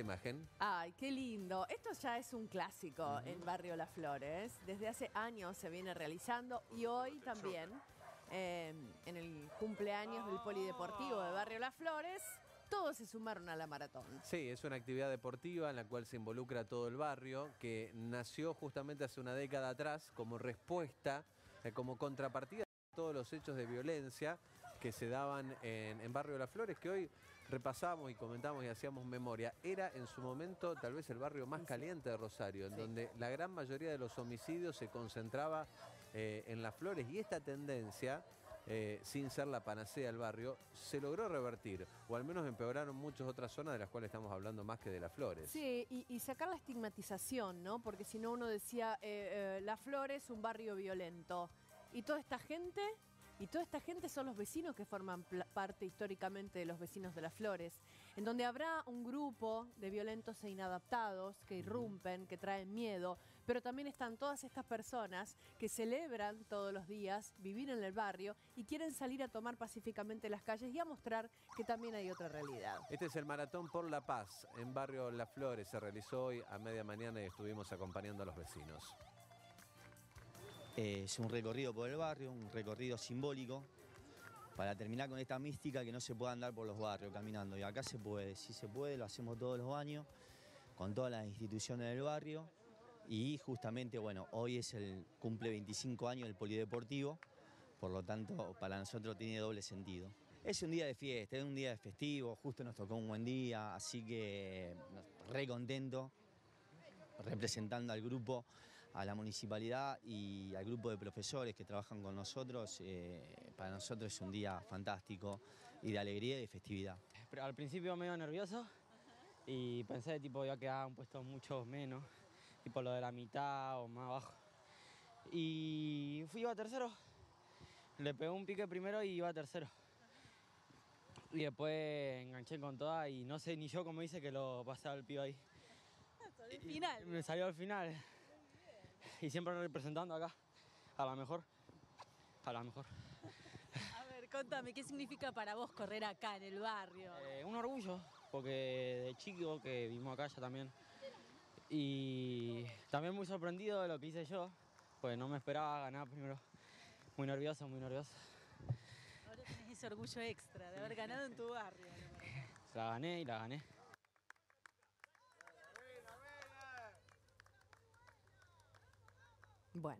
esta imagen. Ay, qué lindo. Esto ya es un clásico en Barrio Las Flores. Desde hace años se viene realizando y hoy también, eh, en el cumpleaños del Polideportivo de Barrio Las Flores, todos se sumaron a la maratón. Sí, es una actividad deportiva en la cual se involucra todo el barrio, que nació justamente hace una década atrás como respuesta, eh, como contrapartida a todos los hechos de violencia que se daban en, en Barrio Las Flores, que hoy repasamos y comentamos y hacíamos memoria. Era en su momento tal vez el barrio más caliente de Rosario, en donde la gran mayoría de los homicidios se concentraba eh, en Las Flores y esta tendencia eh, sin ser la panacea del barrio, se logró revertir, o al menos empeoraron muchas otras zonas de las cuales estamos hablando más que de las flores. Sí, y, y sacar la estigmatización, ¿no? Porque si no uno decía, eh, eh, Las Flores, un barrio violento. Y toda esta gente, y toda esta gente son los vecinos que forman parte históricamente de los vecinos de Las Flores, en donde habrá un grupo de violentos e inadaptados que irrumpen, que traen miedo, pero también están todas estas personas que celebran todos los días vivir en el barrio y quieren salir a tomar pacíficamente las calles y a mostrar que también hay otra realidad. Este es el Maratón por la Paz en Barrio Las Flores. Se realizó hoy a media mañana y estuvimos acompañando a los vecinos. Es un recorrido por el barrio, un recorrido simbólico para terminar con esta mística que no se puede andar por los barrios caminando. Y acá se puede, sí se puede, lo hacemos todos los años con todas las instituciones del barrio. Y justamente, bueno, hoy es el cumple 25 años del polideportivo, por lo tanto, para nosotros tiene doble sentido. Es un día de fiesta, es un día de festivo, justo nos tocó un buen día, así que re contento representando al grupo, a la municipalidad y al grupo de profesores que trabajan con nosotros. eh, para nosotros es un día fantástico y de alegría y de festividad. Pero al principio medio nervioso y pensé tipo iba a quedar un puesto mucho menos, tipo lo de la mitad o más abajo. Y fui iba tercero. Le pegué un pique primero y iba tercero. Y después enganché con toda y no sé ni yo cómo hice que lo pasé al pibe ahí. final. Me salió al final. Y siempre representando acá. A la mejor. A la mejor. A ver, contame, ¿qué significa para vos correr acá en el barrio? Eh, un orgullo, porque de chico que vivimos acá ya también. Y también muy sorprendido de lo que hice yo, pues no me esperaba ganar primero. Muy nervioso, muy nervioso. Ahora tenés ese orgullo extra de haber ganado en tu barrio. La gané y la gané. Bueno.